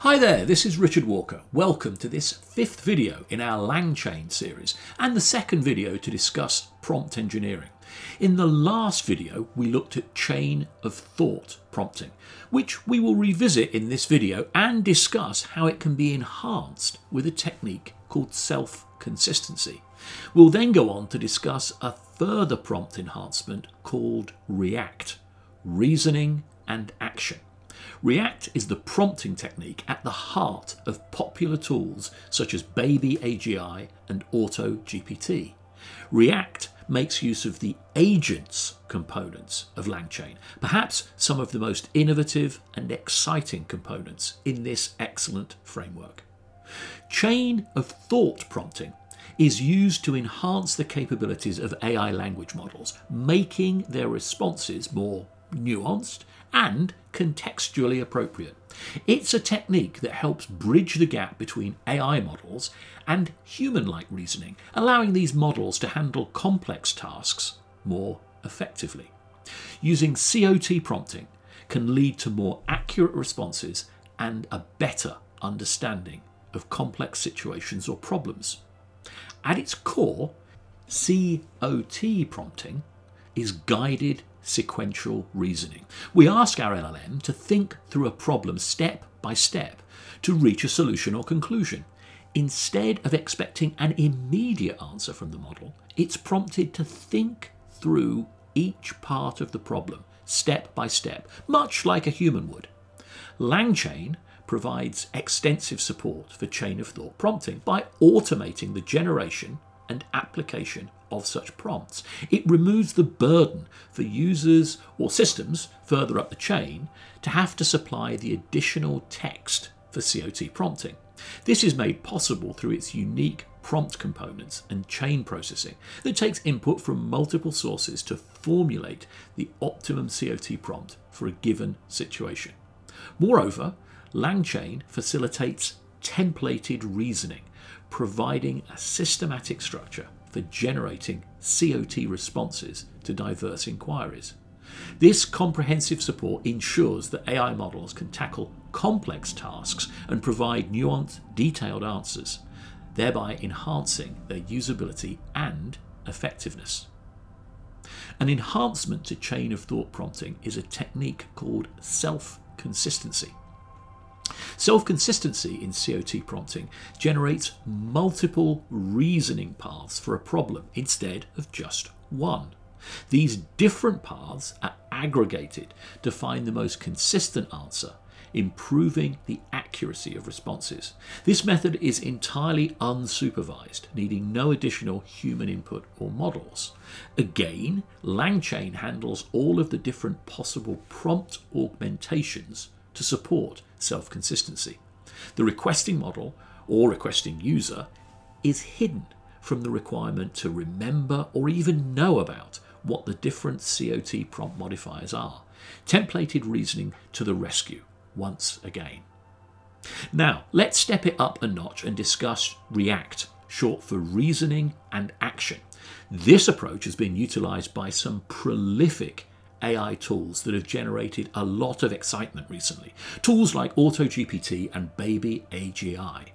Hi there, this is Richard Walker. Welcome to this fifth video in our LangChain series and the second video to discuss prompt engineering. In the last video, we looked at chain of thought prompting, which we will revisit in this video and discuss how it can be enhanced with a technique called self-consistency. We'll then go on to discuss a further prompt enhancement called REACT, reasoning and action. React is the prompting technique at the heart of popular tools such as Baby AGI and AutoGPT. React makes use of the agents components of LangChain, perhaps some of the most innovative and exciting components in this excellent framework. Chain of thought prompting is used to enhance the capabilities of AI language models, making their responses more nuanced and contextually appropriate. It's a technique that helps bridge the gap between AI models and human like reasoning, allowing these models to handle complex tasks more effectively. Using COT prompting can lead to more accurate responses and a better understanding of complex situations or problems. At its core, COT prompting is guided sequential reasoning. We ask our LLM to think through a problem step by step to reach a solution or conclusion. Instead of expecting an immediate answer from the model, it's prompted to think through each part of the problem, step by step, much like a human would. LangChain provides extensive support for chain of thought prompting by automating the generation and application of such prompts. It removes the burden for users or systems further up the chain to have to supply the additional text for COT prompting. This is made possible through its unique prompt components and chain processing that takes input from multiple sources to formulate the optimum COT prompt for a given situation. Moreover, LangChain facilitates templated reasoning, providing a systematic structure for generating COT responses to diverse inquiries. This comprehensive support ensures that AI models can tackle complex tasks and provide nuanced, detailed answers, thereby enhancing their usability and effectiveness. An enhancement to chain of thought prompting is a technique called self consistency. Self consistency in COT prompting generates multiple reasoning paths for a problem instead of just one. These different paths are aggregated to find the most consistent answer, improving the accuracy of responses. This method is entirely unsupervised, needing no additional human input or models. Again, LangChain handles all of the different possible prompt augmentations to support self consistency. The requesting model or requesting user is hidden from the requirement to remember or even know about what the different COT prompt modifiers are. Templated reasoning to the rescue once again. Now, let's step it up a notch and discuss REACT, short for reasoning and action. This approach has been utilized by some prolific AI tools that have generated a lot of excitement recently. Tools like AutoGPT and Baby AGI.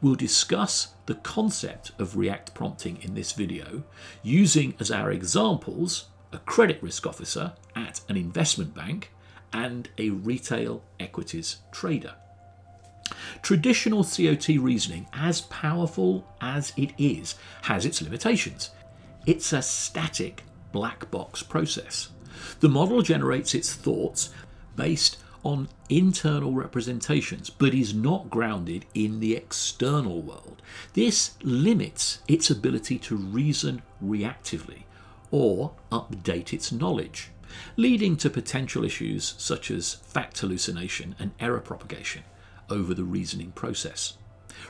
We'll discuss the concept of React prompting in this video, using as our examples a credit risk officer at an investment bank and a retail equities trader. Traditional COT reasoning, as powerful as it is, has its limitations. It's a static black box process. The model generates its thoughts based on internal representations, but is not grounded in the external world. This limits its ability to reason reactively or update its knowledge, leading to potential issues such as fact hallucination and error propagation over the reasoning process.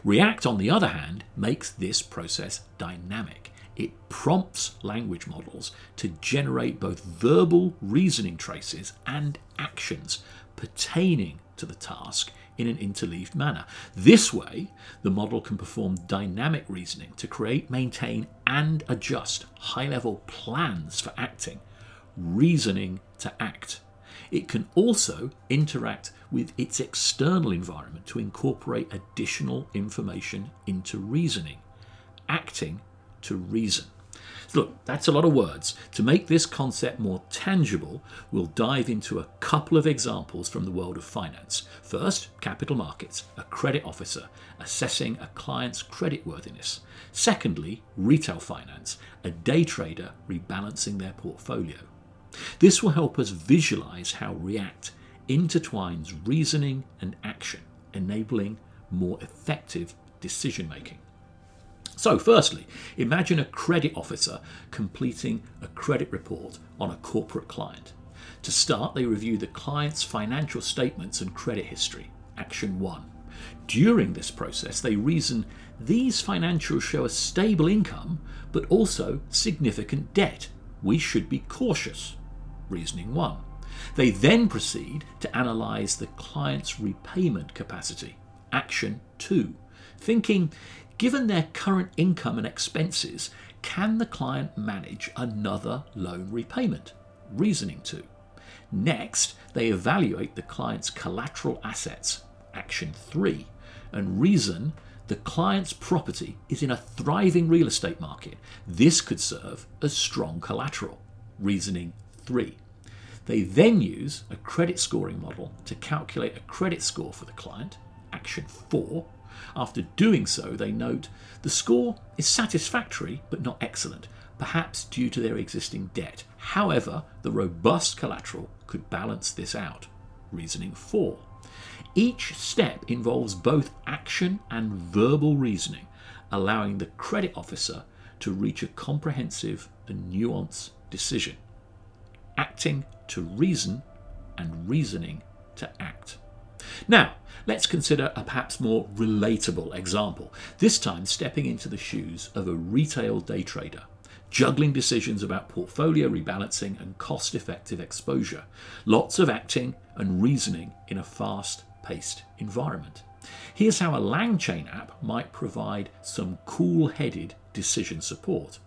React, on the other hand, makes this process dynamic. It prompts language models to generate both verbal reasoning traces and actions pertaining to the task in an interleaved manner. This way, the model can perform dynamic reasoning to create, maintain, and adjust high level plans for acting, reasoning to act. It can also interact with its external environment to incorporate additional information into reasoning, acting to reason. Look, that's a lot of words. To make this concept more tangible, we'll dive into a couple of examples from the world of finance. First, capital markets, a credit officer assessing a client's creditworthiness. Secondly, retail finance, a day trader rebalancing their portfolio. This will help us visualize how React intertwines reasoning and action, enabling more effective decision making. So, firstly, imagine a credit officer completing a credit report on a corporate client. To start, they review the client's financial statements and credit history. Action 1. During this process, they reason these financials show a stable income but also significant debt. We should be cautious. Reasoning 1. They then proceed to analyse the client's repayment capacity. Action 2. Thinking Given their current income and expenses, can the client manage another loan repayment? Reasoning 2. Next, they evaluate the client's collateral assets, action 3, and reason the client's property is in a thriving real estate market. This could serve as strong collateral, reasoning 3. They then use a credit scoring model to calculate a credit score for the client, action 4, after doing so, they note the score is satisfactory but not excellent, perhaps due to their existing debt. However, the robust collateral could balance this out. Reasoning 4. Each step involves both action and verbal reasoning, allowing the credit officer to reach a comprehensive and nuanced decision. Acting to reason and reasoning to act. Now, let's consider a perhaps more relatable example, this time stepping into the shoes of a retail day trader, juggling decisions about portfolio rebalancing and cost effective exposure. Lots of acting and reasoning in a fast paced environment. Here's how a LangChain app might provide some cool headed decision support.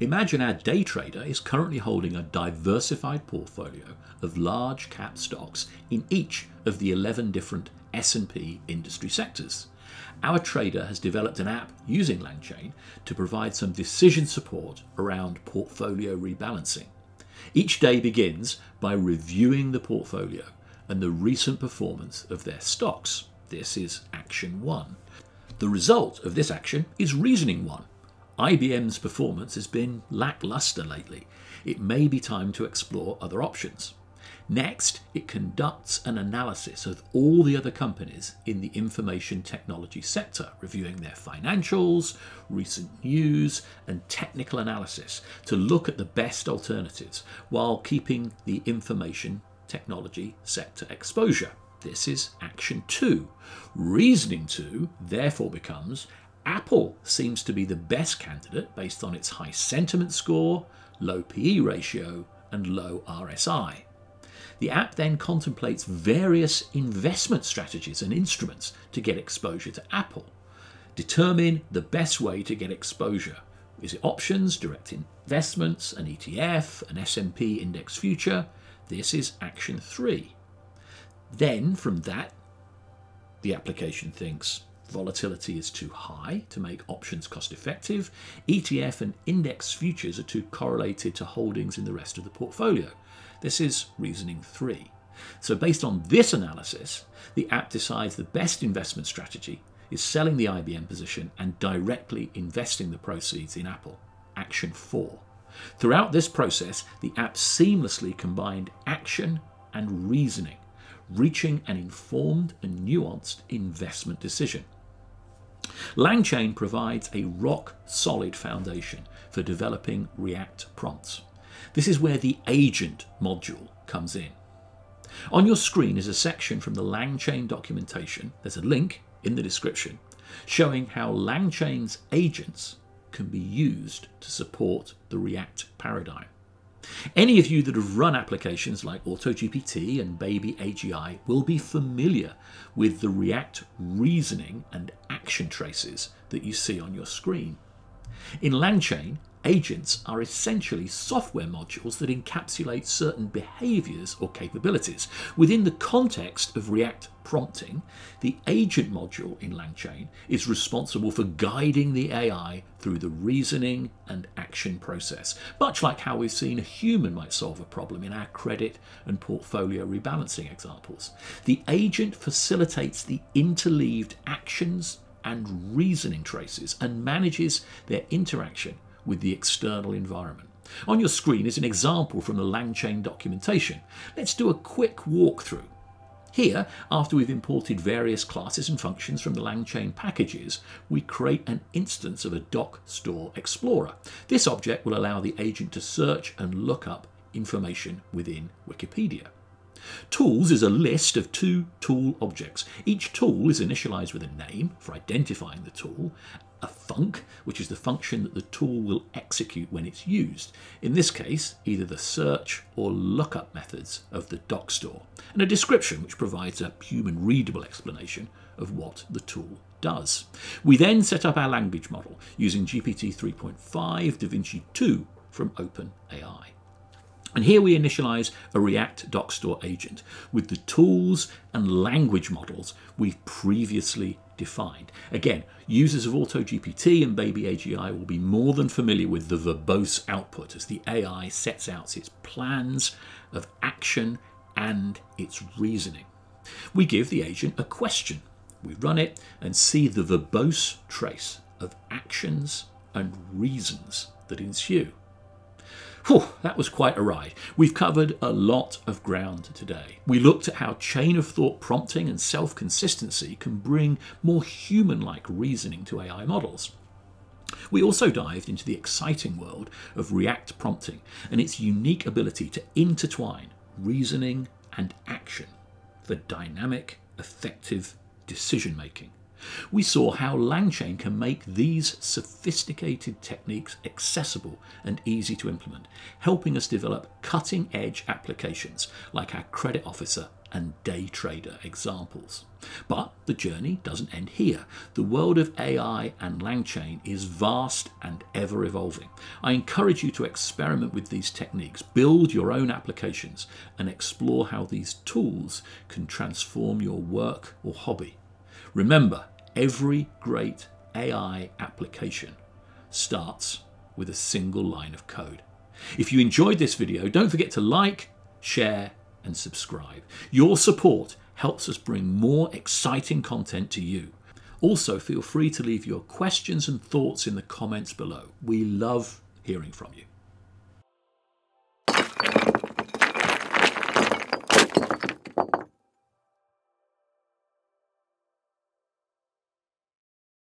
Imagine our day trader is currently holding a diversified portfolio of large cap stocks in each of the 11 different S&P industry sectors. Our trader has developed an app using LangChain to provide some decision support around portfolio rebalancing. Each day begins by reviewing the portfolio and the recent performance of their stocks. This is action 1. The result of this action is reasoning 1 IBM's performance has been lackluster lately. It may be time to explore other options. Next, it conducts an analysis of all the other companies in the information technology sector, reviewing their financials, recent news, and technical analysis to look at the best alternatives while keeping the information technology sector exposure. This is action two. Reasoning two therefore becomes Apple seems to be the best candidate based on its high sentiment score, low PE ratio, and low RSI. The app then contemplates various investment strategies and instruments to get exposure to Apple. Determine the best way to get exposure. Is it options, direct investments, an ETF, an S&P index future? This is action 3. Then from that the application thinks Volatility is too high to make options cost effective. ETF and index futures are too correlated to holdings in the rest of the portfolio. This is reasoning three. So, based on this analysis, the app decides the best investment strategy is selling the IBM position and directly investing the proceeds in Apple. Action 4. Throughout this process, the app seamlessly combined action and reasoning, reaching an informed and nuanced investment decision. LangChain provides a rock solid foundation for developing React prompts. This is where the agent module comes in. On your screen is a section from the LangChain documentation. There's a link in the description showing how LangChain's agents can be used to support the React paradigm. Any of you that have run applications like AutoGPT and Baby AGI will be familiar with the React reasoning and action traces that you see on your screen. In LangChain, Agents are essentially software modules that encapsulate certain behaviors or capabilities. Within the context of React prompting, the agent module in LangChain is responsible for guiding the AI through the reasoning and action process, much like how we've seen a human might solve a problem in our credit and portfolio rebalancing examples. The agent facilitates the interleaved actions and reasoning traces and manages their interaction with the external environment. On your screen is an example from the LangChain documentation. Let's do a quick walkthrough. Here, after we've imported various classes and functions from the LangChain packages, we create an instance of a doc store explorer. This object will allow the agent to search and look up information within Wikipedia. Tools is a list of two tool objects. Each tool is initialized with a name for identifying the tool, a func, which is the function that the tool will execute when it's used. In this case, either the search or lookup methods of the doc store, and a description which provides a human readable explanation of what the tool does. We then set up our language model using GPT 3.5 DaVinci 2 from OpenAI. And here we initialize a React Docstore agent with the tools and language models we've previously defined. Again, users of AutoGPT and Baby AGI will be more than familiar with the verbose output as the AI sets out its plans of action and its reasoning. We give the agent a question. We run it and see the verbose trace of actions and reasons that ensue. Whew, that was quite a ride. We've covered a lot of ground today. We looked at how chain of thought prompting and self consistency can bring more human like reasoning to AI models. We also dived into the exciting world of React prompting and its unique ability to intertwine reasoning and action for dynamic, effective decision making. We saw how LangChain can make these sophisticated techniques accessible and easy to implement, helping us develop cutting edge applications like our credit officer and day trader examples. But the journey doesn't end here. The world of AI and LangChain is vast and ever evolving. I encourage you to experiment with these techniques, build your own applications, and explore how these tools can transform your work or hobby. Remember, Every great AI application starts with a single line of code. If you enjoyed this video, don't forget to like, share, and subscribe. Your support helps us bring more exciting content to you. Also, feel free to leave your questions and thoughts in the comments below. We love hearing from you.